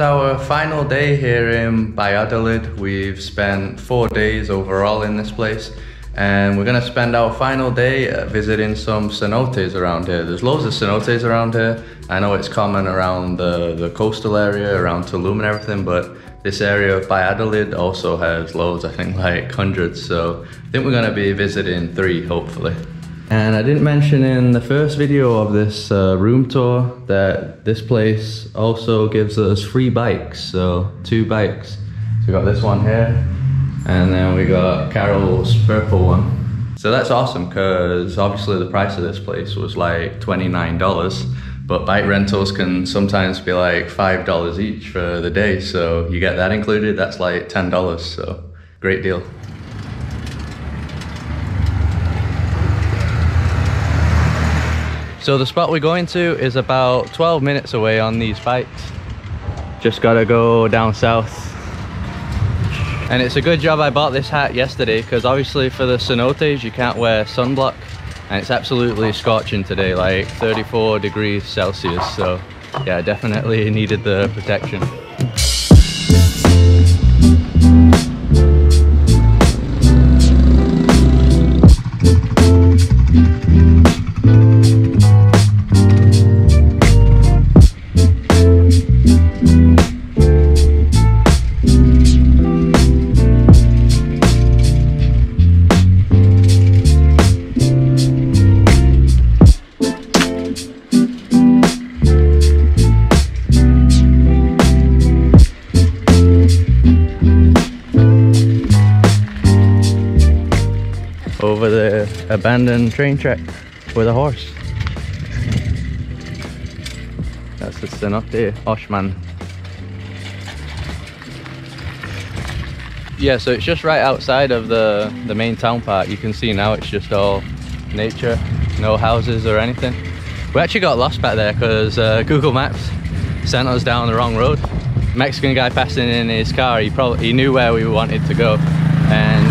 our final day here in Valladolid. We've spent four days overall in this place and we're gonna spend our final day uh, visiting some cenotes around here. There's loads of cenotes around here. I know it's common around the, the coastal area, around Tulum and everything, but this area of Valladolid also has loads, I think like hundreds. So I think we're gonna be visiting three, hopefully. And I didn't mention in the first video of this uh, room tour that this place also gives us free bikes. So two bikes. So we got this one here, and then we got Carol's purple one. So that's awesome because obviously the price of this place was like $29, but bike rentals can sometimes be like $5 each for the day. So you get that included, that's like $10. So great deal. So the spot we're going to is about 12 minutes away on these bikes. Just gotta go down south. And it's a good job I bought this hat yesterday because obviously for the cenotes you can't wear sunblock and it's absolutely scorching today, like 34 degrees Celsius. So yeah, definitely needed the protection. Abandoned train track with a horse. That's the cenote Oxman. Yeah, so it's just right outside of the, the main town park. You can see now it's just all nature, no houses or anything. We actually got lost back there because uh, Google Maps sent us down the wrong road. Mexican guy passing in his car, he probably he knew where we wanted to go and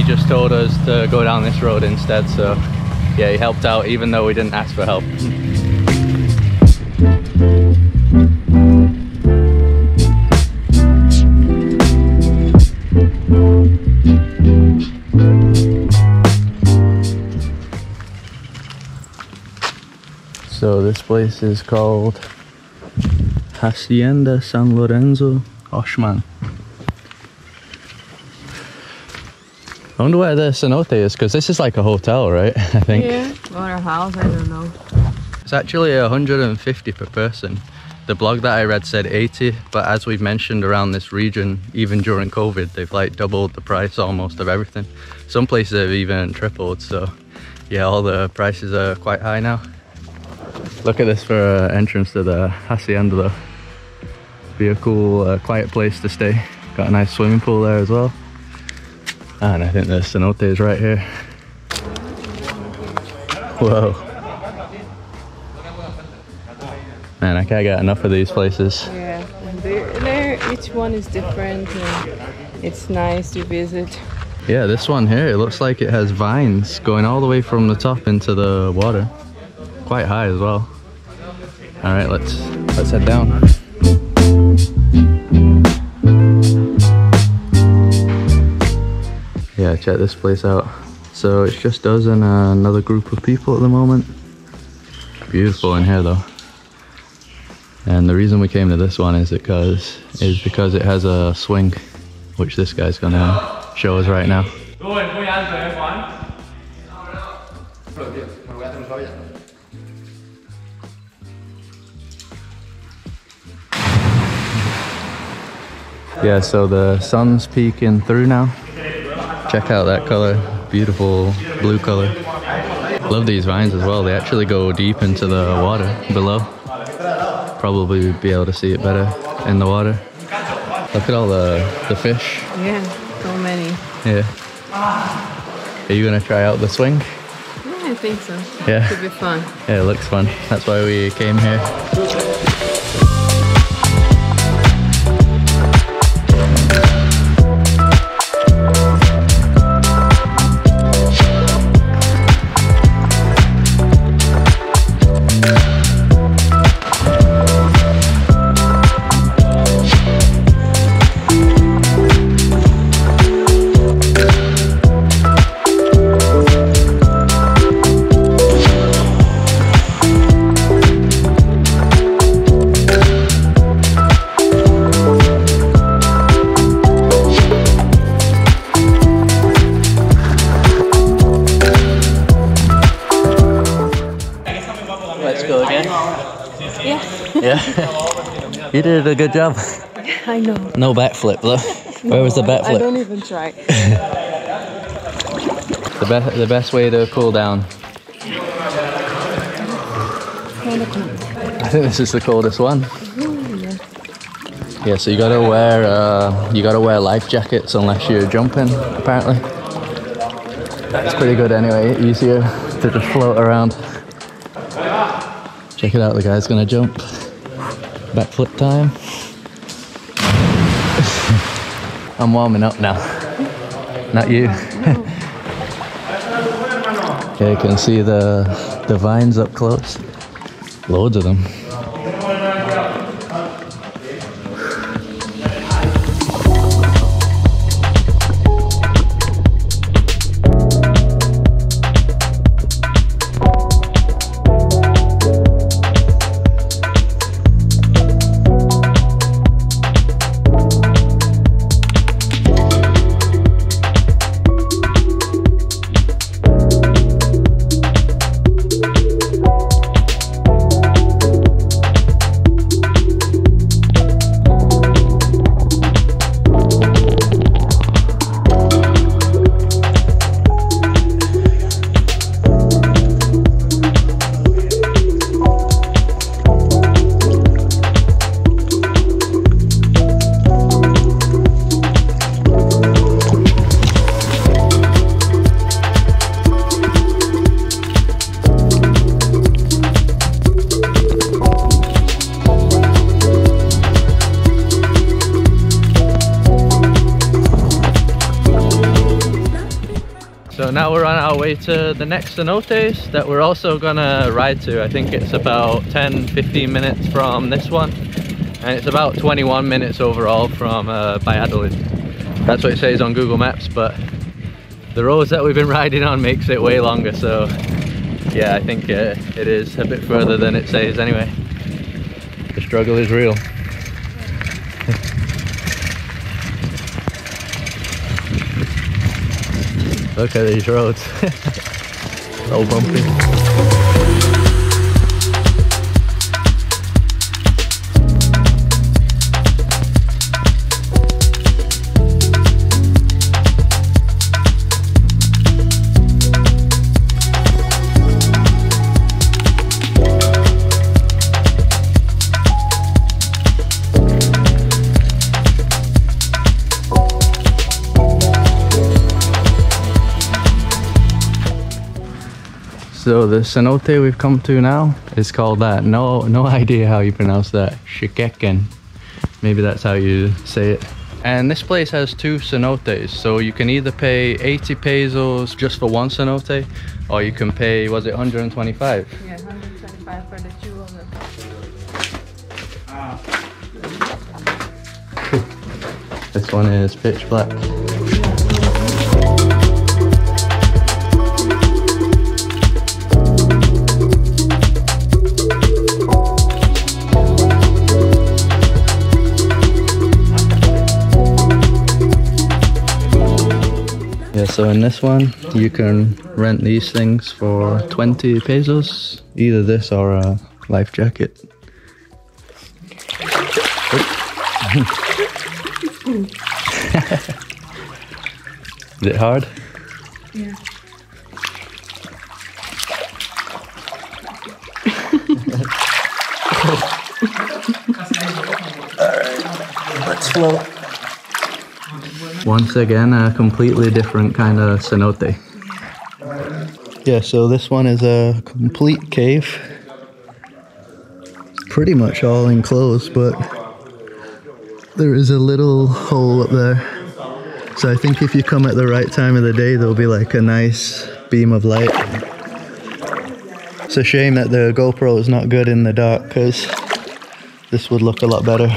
he just told us to go down this road instead. So yeah, he helped out even though we didn't ask for help. So this place is called Hacienda San Lorenzo Oxman. I wonder where the cenote is because this is like a hotel, right? I think. Yeah, or a house, I don't know. It's actually 150 per person. The blog that I read said 80, but as we've mentioned around this region, even during COVID, they've like doubled the price almost of everything. Some places have even tripled, so yeah, all the prices are quite high now. Look at this for uh, entrance to the hacienda though. Be a cool, uh, quiet place to stay. Got a nice swimming pool there as well. Ah, and I think the cenote is right here. Whoa. Man, I can't get enough of these places. Yeah, they're, they're, each one is different and it's nice to visit. Yeah, this one here, it looks like it has vines going all the way from the top into the water. Quite high as well. All right, let's let's head down. Yeah, check this place out. So it's just us and uh, another group of people at the moment. Beautiful in here though. And the reason we came to this one is because is because it has a swing, which this guy's gonna show us right now. Yeah, so the sun's peeking through now. Check out that color, beautiful blue color. Love these vines as well. They actually go deep into the water below. Probably be able to see it better in the water. Look at all the, the fish. Yeah, so many. Yeah. Are you gonna try out the swing? Yeah, I think so. Yeah. Could be fun. Yeah, it looks fun. That's why we came here. You did a good job. I know. No backflip though. Where was the backflip? I don't even try. The best the best way to cool down. I think this is the coldest one. Yeah, so you gotta wear uh, you gotta wear life jackets unless you're jumping. Apparently, that's pretty good anyway. Easier to just float around. Check it out, the guy's gonna jump. Backflip time. I'm warming up now. Not you. Okay, you can see the the vines up close. Loads of them. Way to the next cenotes that we're also gonna ride to. I think it's about 10-15 minutes from this one and it's about 21 minutes overall from uh, Valladolid. That's what it says on Google Maps but the roads that we've been riding on makes it way longer so yeah I think uh, it is a bit further than it says anyway. The struggle is real. Look at these roads. so bumpy. So the cenote we've come to now is called that. No, no idea how you pronounce that. Shikeken. Maybe that's how you say it. And this place has two cenotes, so you can either pay 80 pesos just for one cenote, or you can pay, was it 125? Yeah, 125 for the two of them. This one is pitch black. Yeah, so in this one, you can rent these things for 20 pesos, either this or a life jacket. Is it hard? Yeah. All right, Let's float. Once again, a completely different kind of cenote. Yeah, so this one is a complete cave. Pretty much all enclosed, but there is a little hole up there. So I think if you come at the right time of the day, there'll be like a nice beam of light. It's a shame that the GoPro is not good in the dark because this would look a lot better.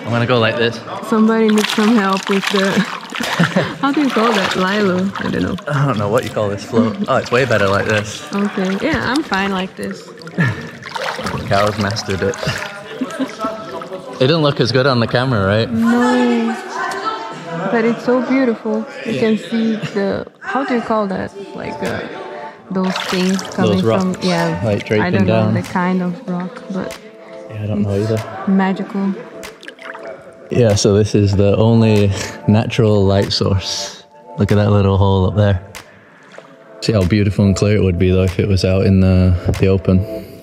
I'm gonna go like this. Somebody needs some help with the. How do you call that? Lilo? I don't know. I don't know what you call this float. Oh, it's way better like this. Okay. Yeah, I'm fine like this. Cows mastered it. it didn't look as good on the camera, right? No. But it's so beautiful. You can see the. How do you call that? Like uh, those things coming from rocks, yeah. like I don't know down. the kind of rock, but Yeah, I don't know either. magical. Yeah, so this is the only natural light source. Look at that little hole up there. See how beautiful and clear it would be though if it was out in the, the open.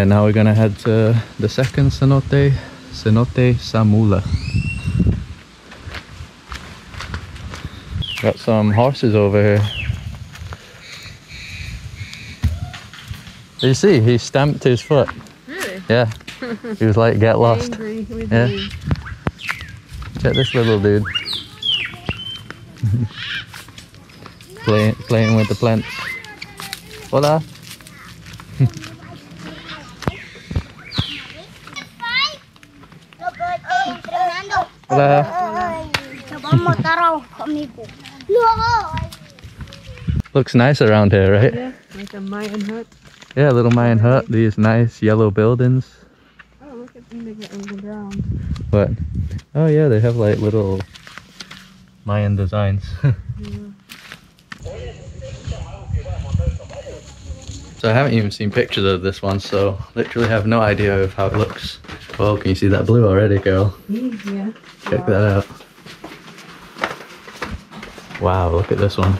Yeah, now we're gonna head to the second cenote, Cenote Samula. Got some horses over here. You see, he stamped his foot. Really? Yeah. He was like, get lost. Yeah. me. Check this little dude. playing, playing with the plants. Hola. Hola. Vamos a estar conmigo. No. Looks nice around here, right? Yeah, like a Mayan hut. Yeah, little Mayan hut. These nice yellow buildings. Oh, look at them they on the ground. But oh yeah, they have like little Mayan designs. so I haven't even seen pictures of this one, so literally have no idea of how it looks. Oh, can you see that blue already, girl? Yeah. Check that out. Wow, look at this one.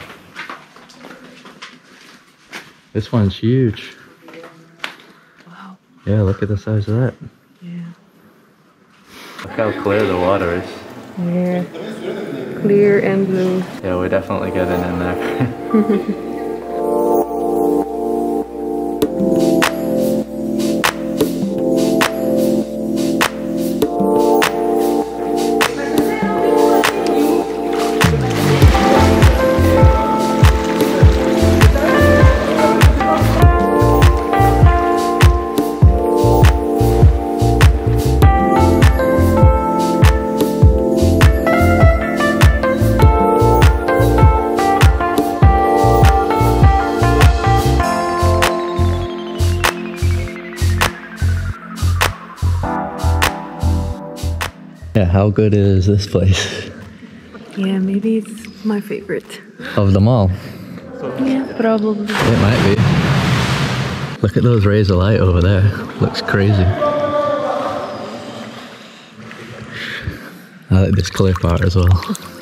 This one's huge. Wow. Yeah, look at the size of that. Yeah. Look how clear the water is. Yeah. Clear and blue. Yeah, we're definitely getting in there. how good is this place? Yeah, maybe it's my favorite. Of them all? Yeah, probably. It might be. Look at those rays of light over there. Looks crazy. I like this clear part as well.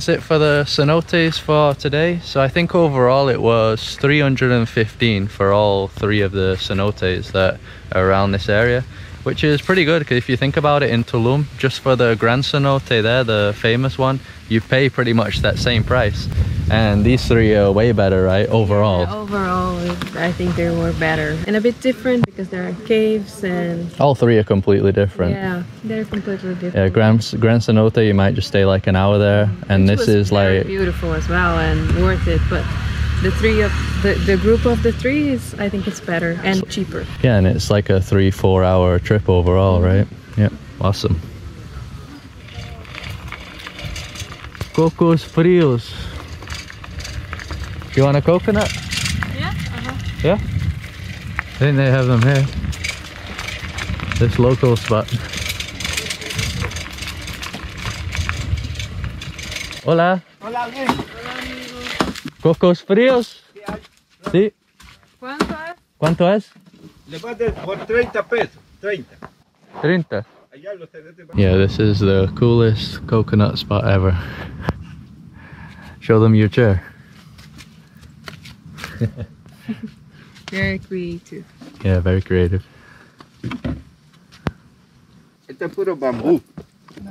That's it for the cenotes for today. So I think overall it was 315 for all three of the cenotes that are around this area, which is pretty good because if you think about it in Tulum, just for the Grand Cenote there, the famous one, you pay pretty much that same price. And these three are way better, right? Overall. Yeah, overall, I think they were better and a bit different because there are caves and All three are completely different. yeah, they're completely different. Yeah, Grand, Grand Cenote, you might just stay like an hour there, and Which this is like beautiful as well and worth it. But the three of the, the group of the three is I think it's better and cheaper. Yeah, and it's like a three, four hour trip overall, mm-hmm. right? Yeah, awesome. Cocos frios. You want a coconut? Yeah. Uh-huh. Yeah? I think they have them here. This local spot. Hola. Hola, bien. Cocos fríos. Sí. ¿Cuánto es? ¿Cuánto es? Le voy por 30 pesos. 30. 30. Allá los tenés Yeah, this is the coolest coconut spot ever. Show them your chair. Very creative. Yeah, very creative. Este es puro bambú.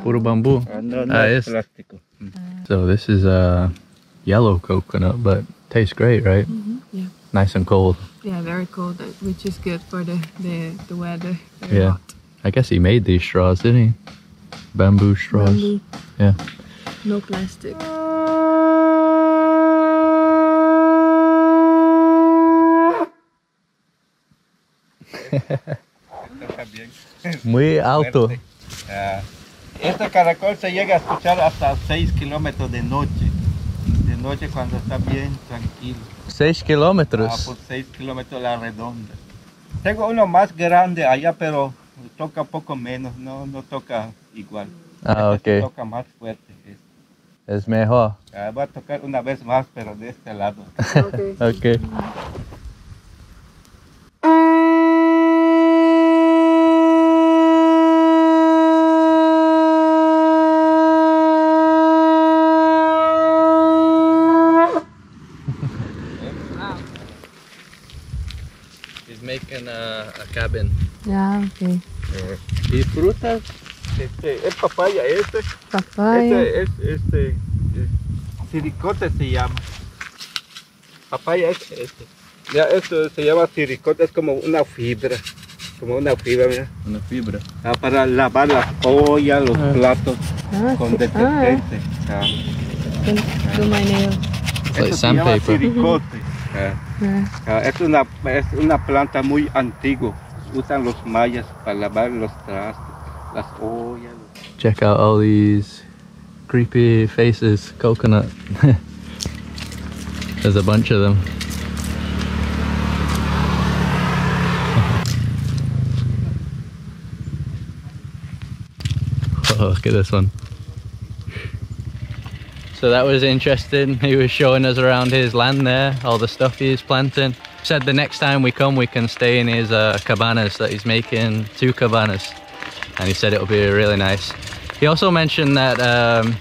Puro bamboo. Ah, no, no Ah, es es- plástico. So this is a yellow coconut, but tastes great, right? Mhm. Yeah. Nice and cold. Yeah, very cold, uh, which is good for the the, the weather. Very Yeah. hot. I guess he made these straws, didn't he? Bamboo straws. Bamboo. Yeah. No plastic. Muy alto. Ah, este caracol se llega a escuchar hasta 6 kilómetros de noche. De noche cuando está bien tranquilo. 6 Ah, kilómetros. por 6 kilómetros la redonda. Tengo uno más grande allá, pero toca poco menos, no, no toca igual. Ah, Este ok. Toca más fuerte. este. Es mejor. Ah, voy a tocar una vez más, pero de este lado. Okay. Okay. Making a, a cabin. Yeah, okay. ¿Y frutas? Este, es papaya, este, Papaya. este es, este, eh, siricote se llama. Papaya es este. Ya, esto se llama siricote, es como una fibra, como una fibra, mira. Una fibra. Ah, para lavar las ollas, los Ah. platos Ah, con sí. Ah, detergente. Ah, my nail. like Eso se llama sandpaper. siricote. Ah, es, una, es una planta muy antigua. Usan los mayas para lavar los trastes, las ollas. Check out all these creepy faces. Coconut. There's a bunch of them. Oh, look at this one. So that was interesting. He was showing us around his land there, all the stuff he's planting. Said the next time we come, we can stay in his uh, cabanas that he's making, two cabanas and he said it'll be really nice. He also mentioned that um,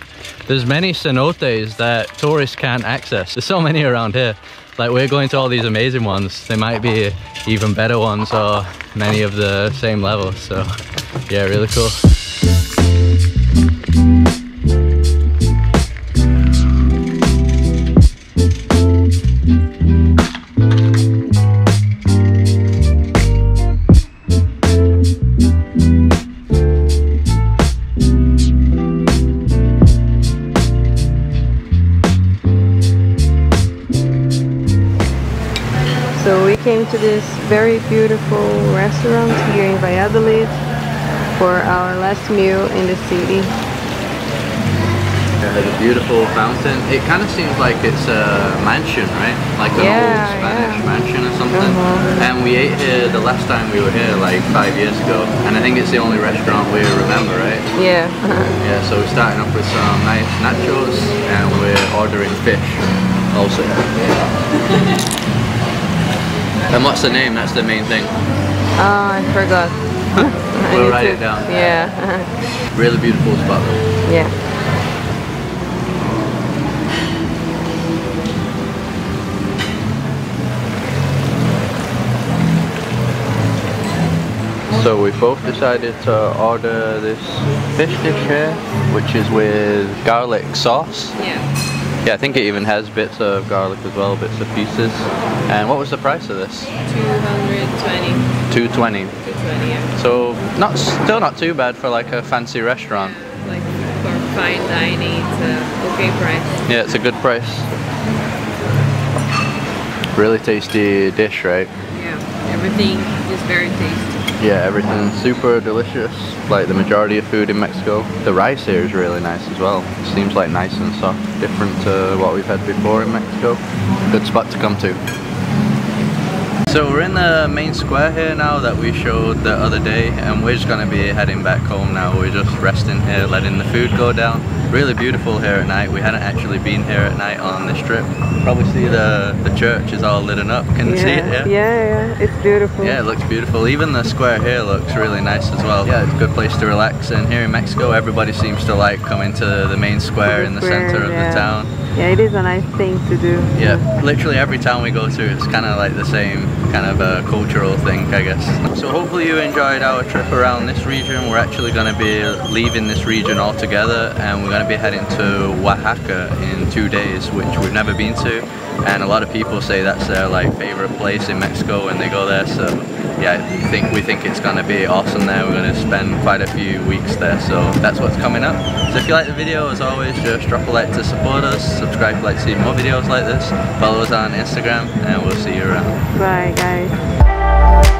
there's many cenotes that tourists can't access. There's so many around here. Like we're going to all these amazing ones. There might be even better ones or many of the same level. So yeah, really cool. Came to this very beautiful restaurant here in Valladolid for our last meal in the city. There's a beautiful fountain. It kind of seems like it's a mansion, right? Like an Yeah, old Spanish yeah. mansion or something. Uh-huh. And we ate here the last time we were here, like five years ago. And I think it's the only restaurant we remember, right? Yeah. Yeah, so we're starting off with some nice nachos and we're ordering fish also. and what's the name? That's the main thing. oh, I forgot. I We'll need write to- it down. Yeah. Really beautiful spot though. yeah. So we both decided to order this fish dish here, which is with garlic sauce. Yeah. Yeah, I think it even has bits of garlic as well, bits of pieces. And what was the price of this? 220. 220. 220, yeah. So not still not too bad for like a fancy restaurant. Like for fine dining, it's a okay price. Yeah, it's a good price. Really tasty dish, right? Yeah. Everything is very tasty. Yeah, everything's super delicious. Like the majority of food in Mexico. The rice here is really nice as well. It seems like nice and soft, different to what we've had before in Mexico. Good spot to come to. So we're in the main square here now that we showed the other day and we're just going to be heading back home now. We're just resting here, letting the food go down. Really beautiful here at night. We hadn't actually been here at night on this trip. Probably see the, the church is all lit up. Can you yeah. see it here? Yeah, yeah, it's beautiful. Yeah, it looks beautiful. Even the square here looks really nice as well. Yeah, it's a good place to relax. And here in Mexico, everybody seems to like coming to the main square in the center of the town. Yeah, it is a nice thing to do. Yeah, literally every town we go to, it's kind of like the same kind of a cultural thing, I guess. So hopefully you enjoyed our trip around this region. We're actually going to be leaving this region altogether and we're going to be heading to Oaxaca in two days, which we've never been to. And a lot of people say that's their like favorite place in Mexico when they go there. So yeah, I think we think it's going to be awesome there. We're going to spend quite a few weeks there. So that's what's coming up. So if you like the video, as always, just drop a like to support us. Subscribe if you'd like to see more videos like this. Follow us on Instagram and we'll see you around. Bye, guys.